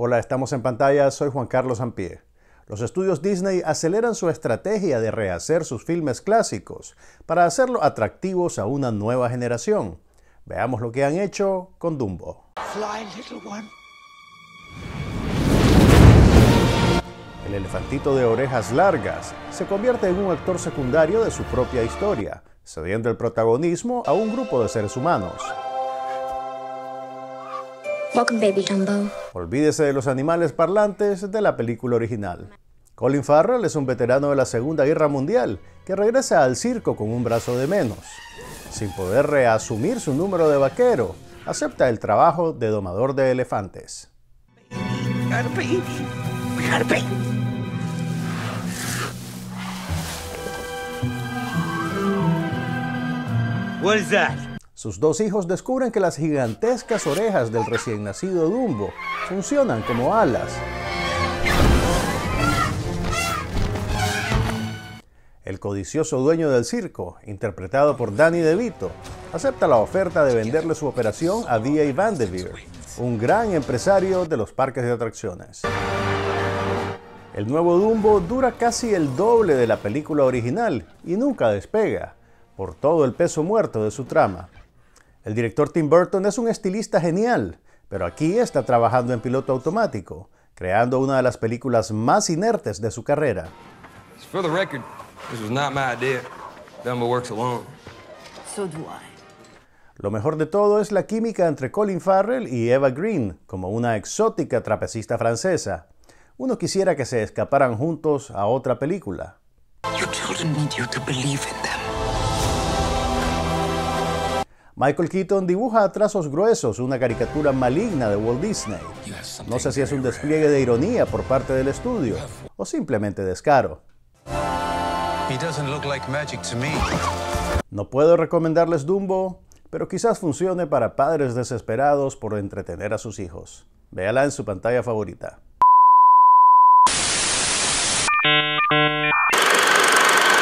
Hola, estamos en pantalla, soy Juan Carlos Ampie. Los estudios Disney aceleran su estrategia de rehacer sus filmes clásicos para hacerlos atractivos a una nueva generación. Veamos lo que han hecho con Dumbo. El elefantito de orejas largas se convierte en un actor secundario de su propia historia, cediendo el protagonismo a un grupo de seres humanos. Welcome, baby Dumbo. Olvídese de los animales parlantes de la película original. Colin Farrell es un veterano de la Segunda Guerra Mundial que regresa al circo con un brazo de menos. Sin poder reasumir su número de vaquero, acepta el trabajo de domador de elefantes. What is that? Sus dos hijos descubren que las gigantescas orejas del recién nacido Dumbo funcionan como alas. El codicioso dueño del circo, interpretado por Danny DeVito, acepta la oferta de venderle su operación a D.A. Vanderveer, un gran empresario de los parques de atracciones. El nuevo Dumbo dura casi el doble de la película original y nunca despega, por todo el peso muerto de su trama. El director Tim Burton es un estilista genial, pero aquí está trabajando en piloto automático, creando una de las películas más inertes de su carrera. For the record, this was not my idea. Dumbo works alone. So do I. Lo mejor de todo es la química entre Colin Farrell y Eva Green, como una exótica trapecista francesa. Uno quisiera que se escaparan juntos a otra película. Your children need you to believe in them. Michael Keaton dibuja a trazos gruesos una caricatura maligna de Walt Disney. No sé si es un despliegue de ironía por parte del estudio o simplemente descaro. No puedo recomendarles Dumbo, pero quizás funcione para padres desesperados por entretener a sus hijos. Véala en su pantalla favorita.